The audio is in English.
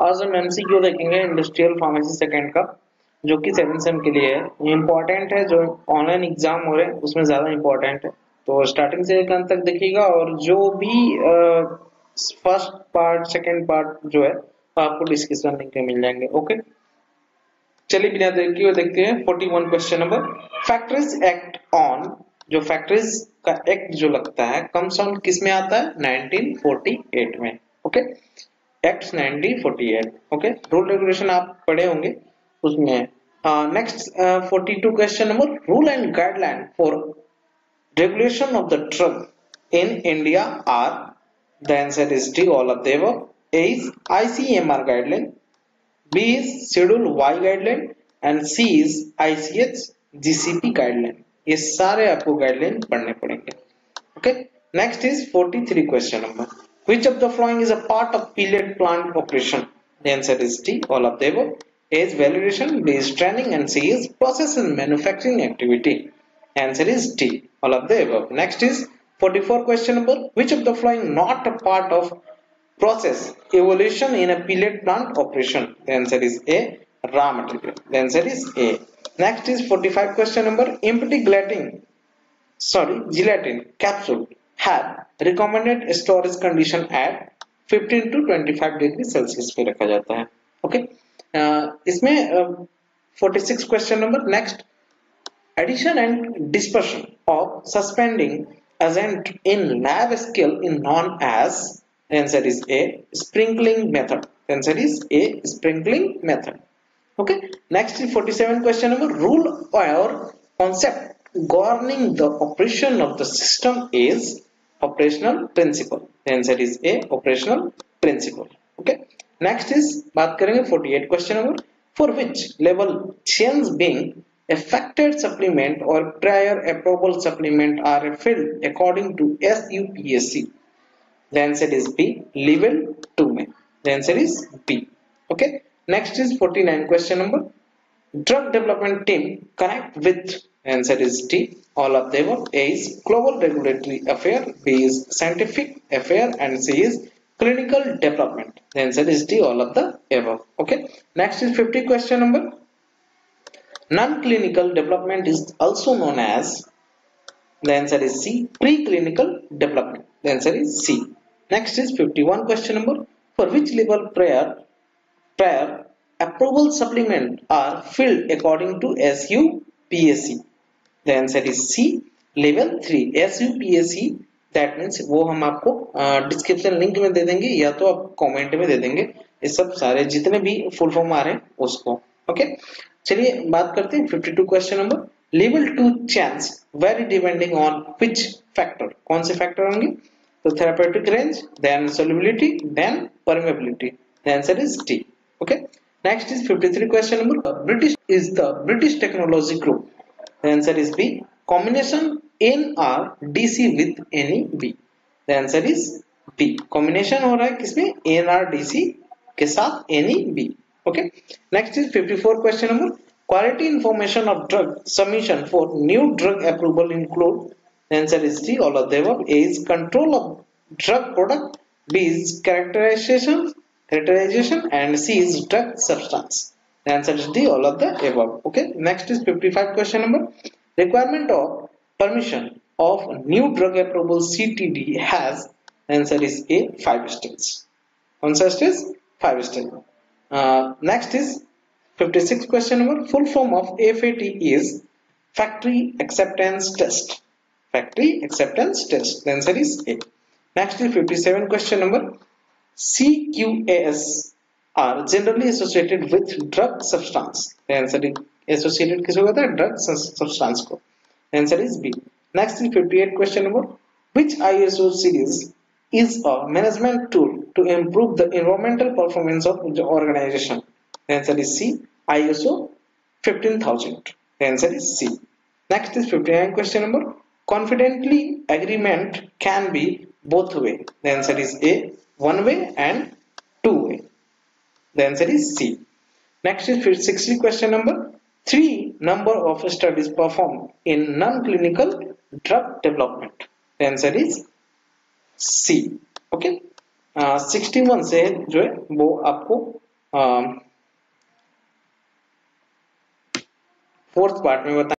आज हम एमसीक्यू देखेंगे इंडस्ट्रियल फार्मेसी सेकंड का, जो कि सेवन सेम के लिए है। ये इम्पोर्टेंट है, जो ऑनलाइन एग्ज़ाम हो रहे हैं, उसमें ज़्यादा इम्पोर्टेंट है। तो स्टार्टिंग से एक अंत तक देखिएगा, और जो भी फ़र्स्ट पार्ट सेकंड पार्ट जो है तो आपको डिस्क्रिप्शन लिंक में मिल जाएँगे ओके चलिए बिना देर की, देखते हैं 41 question number factories act on जो फैक्ट्रीज का एक्ट जो लगता है कम्स ऑन किसमें आता है? 1948 में okay act 1948 okay rule regulation आप पढ़े होंगे उसमें। Next forty two question number rule and guideline for regulation of the drug in India are the answer is D all of Dev A is ICMR guideline, B is Schedule Y guideline and C is ICH GCP. ये सारे आपको guideline पढ़ने पड़ेंगे okay next is 43 question number which of the following is a part of pilot plant operation? The answer is D all of the above A is validation B is training and C is process and manufacturing activity. Answer is D all of the above next is 44 question number. Which of the following not a part of process evolution in a pilot plant operation? The answer is a raw material. The answer is a. Next is 45 question number. Empty gelatin sorry gelatin capsule have recommended storage condition at 15 to 25 degree celsius पे रखा जाता है okay okay? uh, इसमें uh, 46 question number next addition and dispersion of suspending agent in lab scale in known as the answer is A. Sprinkling method. The answer is A. Sprinkling method. Okay. Next is 47 question number. Rule or concept governing the operation of the system is operational principle. The answer is a operational principle. Okay? Next is बात करेंगे 48 question number. For which level change being affected supplement or prior approval supplement are filled according to SUPAC the answer is B level 2 में the answer is B. Okay? Next is 49 question number. Drug development team connect with answer is d. All of them a is global regulatory affair b is scientific affair and c is clinical development. The answer is d all of the above. Okay? Next is 50 question number. Non-clinical development is also known as the answer is c preclinical development. The answer is c. Next is 51 question number. For which level prior, prior approval supplement are filled according to SUPAC? The answer is C. Level 3. SUPSC that means वो हम आपको description link में दे देंगे या तो आप comment में दे देंगे ये सब सारे जितने भी फुल फॉर्म आ रहे हैं उसको ओके चलिए बात करते हैं 52 question number level two chance vary depending on which factor कौन से फैक्टर होंगे therapeutic range, then solubility, then permeability. The answer is D. Okay. Next is 53 question number. British is the British Technology Group. The answer is B. Combination NRDC with any B. The answer is B. Combination हो रहा है किसमें NRDC के साथ any B. Okay. Next is 54 question number. Quality information of drug submission for new drug approval include the answer is D. All of the above. A is control of drug product. B is characterization, characterization, and C is drug substance. The answer is D. All of the above. Okay. Next is 55 question number. Requirement of permission of new drug approval CTD has. Answer is A. Five stages. Answer is five stages. Uh, next is 56 question number. Full form of FAT is factory acceptance test factory acceptance test. The answer is A. Next is 57 question number. CQAS are generally associated with drug substance. The answer is associated किसको कहता है drug substance को. The answer is B. Next is 58 question number. Which ISO series is a management tool to improve the environmental performance of the organization? The answer is C. ISO 15000. The answer is C. Next is 59 question number confidently agreement can be both way the answer is a one way and two way the answer is c next is 60 question number three number of studies performed in non-clinical drug development the answer is c okay uh, 61 से जो है वो आपको fourth part में बता